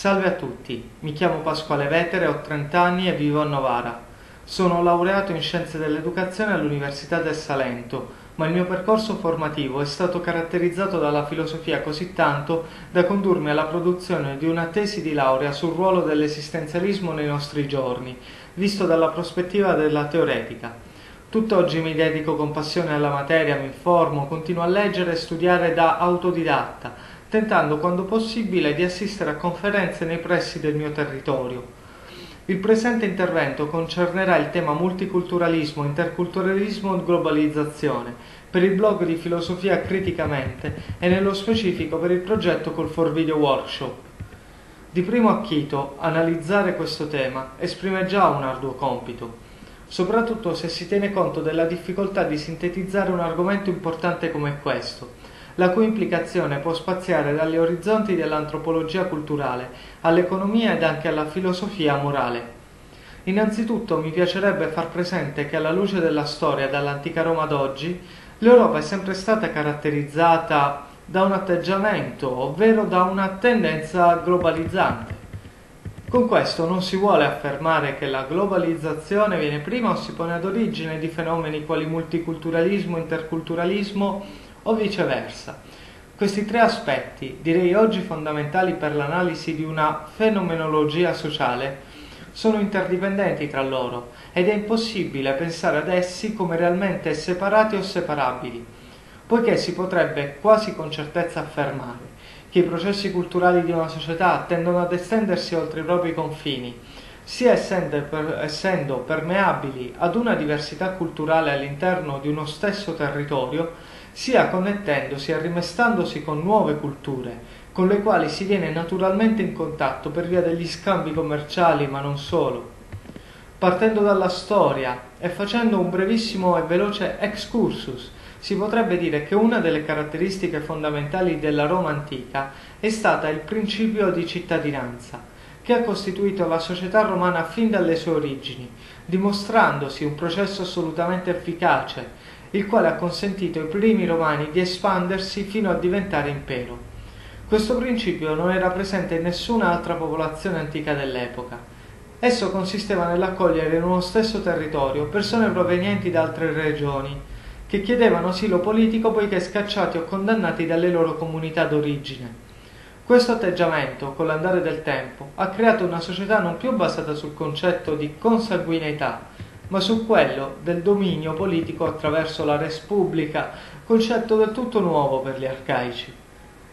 Salve a tutti, mi chiamo Pasquale Vetere, ho 30 anni e vivo a Novara. Sono laureato in Scienze dell'Educazione all'Università del Salento, ma il mio percorso formativo è stato caratterizzato dalla filosofia così tanto da condurmi alla produzione di una tesi di laurea sul ruolo dell'esistenzialismo nei nostri giorni, visto dalla prospettiva della teoretica. Tutt'oggi mi dedico con passione alla materia, mi informo, continuo a leggere e studiare da autodidatta, tentando quando possibile di assistere a conferenze nei pressi del mio territorio. Il presente intervento concernerà il tema multiculturalismo, interculturalismo e globalizzazione per il blog di Filosofia Criticamente e nello specifico per il progetto col For Video Workshop. Di primo acchito, analizzare questo tema esprime già un arduo compito, soprattutto se si tiene conto della difficoltà di sintetizzare un argomento importante come questo, la cui implicazione può spaziare dagli orizzonti dell'antropologia culturale all'economia ed anche alla filosofia morale. Innanzitutto mi piacerebbe far presente che alla luce della storia dall'antica Roma ad oggi, l'Europa è sempre stata caratterizzata da un atteggiamento, ovvero da una tendenza globalizzante. Con questo non si vuole affermare che la globalizzazione viene prima o si pone ad origine di fenomeni quali multiculturalismo, interculturalismo o viceversa. Questi tre aspetti, direi oggi fondamentali per l'analisi di una fenomenologia sociale, sono interdipendenti tra loro ed è impossibile pensare ad essi come realmente separati o separabili, poiché si potrebbe quasi con certezza affermare che i processi culturali di una società tendono ad estendersi oltre i propri confini, sia essendo, per, essendo permeabili ad una diversità culturale all'interno di uno stesso territorio, sia connettendosi e rimestandosi con nuove culture, con le quali si viene naturalmente in contatto per via degli scambi commerciali, ma non solo. Partendo dalla storia e facendo un brevissimo e veloce excursus, si potrebbe dire che una delle caratteristiche fondamentali della Roma antica è stata il principio di cittadinanza, che ha costituito la società romana fin dalle sue origini, dimostrandosi un processo assolutamente efficace, il quale ha consentito ai primi romani di espandersi fino a diventare impero. Questo principio non era presente in nessuna altra popolazione antica dell'epoca. Esso consisteva nell'accogliere in uno stesso territorio persone provenienti da altre regioni, che chiedevano asilo politico poiché scacciati o condannati dalle loro comunità d'origine. Questo atteggiamento, con l'andare del tempo, ha creato una società non più basata sul concetto di consanguineità, ma su quello del dominio politico attraverso la res pubblica, concetto del tutto nuovo per gli arcaici.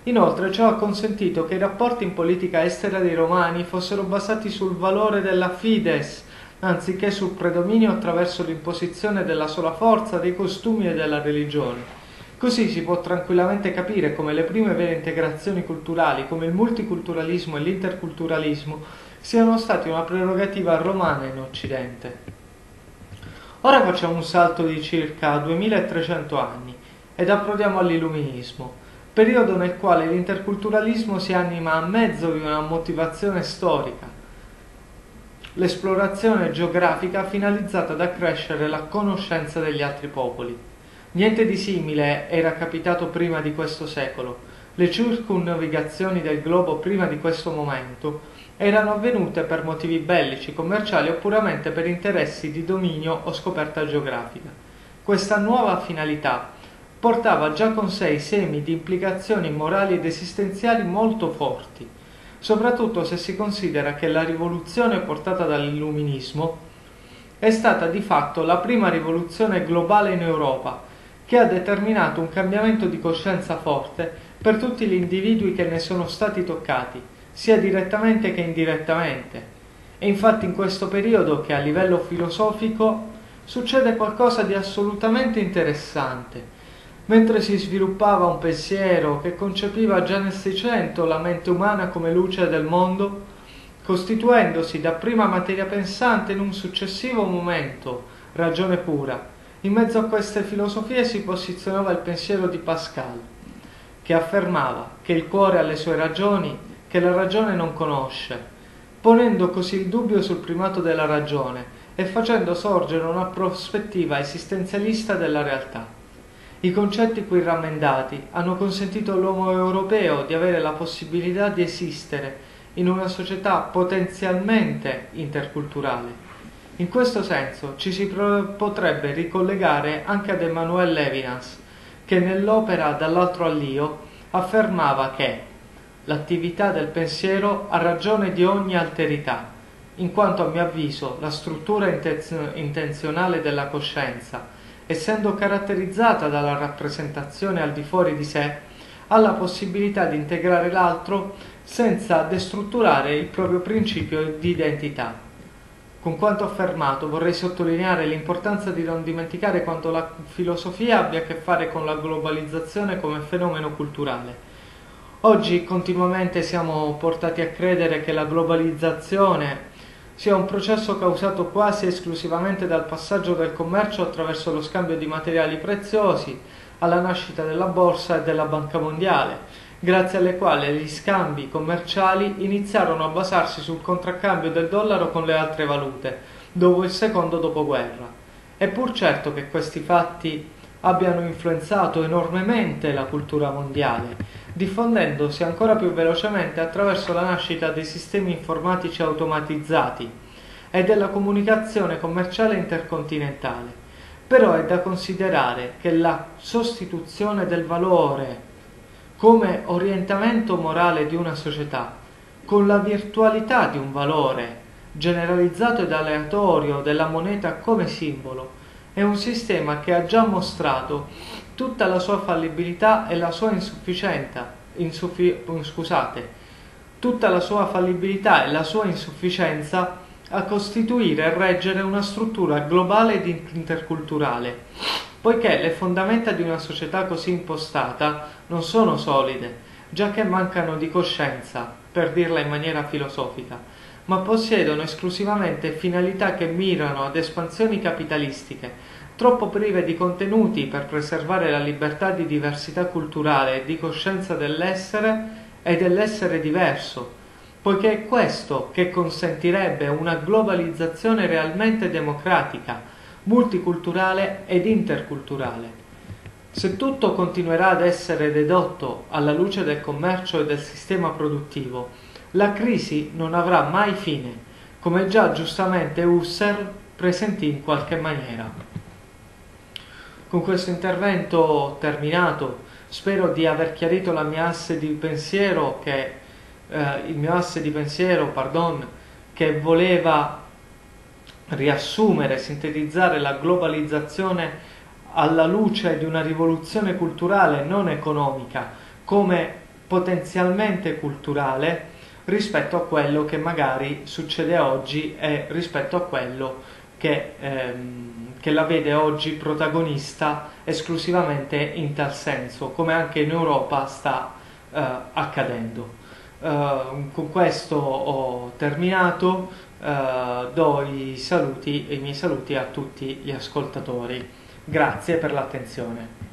Inoltre ciò ha consentito che i rapporti in politica estera dei romani fossero basati sul valore della fides, anziché sul predominio attraverso l'imposizione della sola forza, dei costumi e della religione. Così si può tranquillamente capire come le prime vere integrazioni culturali, come il multiculturalismo e l'interculturalismo, siano stati una prerogativa romana in Occidente. Ora facciamo un salto di circa 2300 anni ed approdiamo all'illuminismo, periodo nel quale l'interculturalismo si anima a mezzo di una motivazione storica, l'esplorazione geografica finalizzata ad accrescere la conoscenza degli altri popoli. Niente di simile era capitato prima di questo secolo. Le circunnavigazioni del globo prima di questo momento erano avvenute per motivi bellici, commerciali o puramente per interessi di dominio o scoperta geografica. Questa nuova finalità portava già con sé i semi di implicazioni morali ed esistenziali molto forti, soprattutto se si considera che la rivoluzione portata dall'illuminismo è stata di fatto la prima rivoluzione globale in Europa, che ha determinato un cambiamento di coscienza forte per tutti gli individui che ne sono stati toccati, sia direttamente che indirettamente. È infatti in questo periodo che a livello filosofico succede qualcosa di assolutamente interessante. Mentre si sviluppava un pensiero che concepiva già nel Seicento la mente umana come luce del mondo, costituendosi da prima materia pensante in un successivo momento ragione pura, in mezzo a queste filosofie si posizionava il pensiero di Pascal, che affermava che il cuore ha le sue ragioni che la ragione non conosce, ponendo così il dubbio sul primato della ragione e facendo sorgere una prospettiva esistenzialista della realtà. I concetti qui rammendati hanno consentito all'uomo europeo di avere la possibilità di esistere in una società potenzialmente interculturale. In questo senso ci si potrebbe ricollegare anche ad Emmanuel Levinas, che nell'opera Dall'altro all'io affermava che l'attività del pensiero ha ragione di ogni alterità, in quanto a mio avviso la struttura intenzionale della coscienza, essendo caratterizzata dalla rappresentazione al di fuori di sé, ha la possibilità di integrare l'altro senza destrutturare il proprio principio di identità. Con quanto affermato vorrei sottolineare l'importanza di non dimenticare quanto la filosofia abbia a che fare con la globalizzazione come fenomeno culturale. Oggi continuamente siamo portati a credere che la globalizzazione sia un processo causato quasi esclusivamente dal passaggio del commercio attraverso lo scambio di materiali preziosi alla nascita della borsa e della banca mondiale, grazie alle quali gli scambi commerciali iniziarono a basarsi sul contraccambio del dollaro con le altre valute, dopo il secondo dopoguerra. È pur certo che questi fatti abbiano influenzato enormemente la cultura mondiale, diffondendosi ancora più velocemente attraverso la nascita dei sistemi informatici automatizzati e della comunicazione commerciale intercontinentale. Però è da considerare che la sostituzione del valore come orientamento morale di una società con la virtualità di un valore generalizzato ed aleatorio della moneta come simbolo è un sistema che ha già mostrato tutta la sua fallibilità e la sua insufficienza, insuffi, scusate, tutta la sua fallibilità e la sua insufficienza a costituire e reggere una struttura globale ed interculturale, poiché le fondamenta di una società così impostata non sono solide, già che mancano di coscienza, per dirla in maniera filosofica, ma possiedono esclusivamente finalità che mirano ad espansioni capitalistiche, troppo prive di contenuti per preservare la libertà di diversità culturale e di coscienza dell'essere e dell'essere diverso, poiché è questo che consentirebbe una globalizzazione realmente democratica, multiculturale ed interculturale. Se tutto continuerà ad essere dedotto alla luce del commercio e del sistema produttivo, la crisi non avrà mai fine, come già giustamente Husserl presentì in qualche maniera. Con questo intervento terminato, spero di aver chiarito la mia asse di pensiero che, eh, il mio asse di pensiero, pardon, che voleva riassumere, sintetizzare la globalizzazione alla luce di una rivoluzione culturale non economica come potenzialmente culturale rispetto a quello che magari succede oggi e rispetto a quello che, ehm, che la vede oggi protagonista esclusivamente in tal senso, come anche in Europa sta eh, accadendo. Uh, con questo ho terminato, uh, do i, saluti, i miei saluti a tutti gli ascoltatori. Grazie per l'attenzione.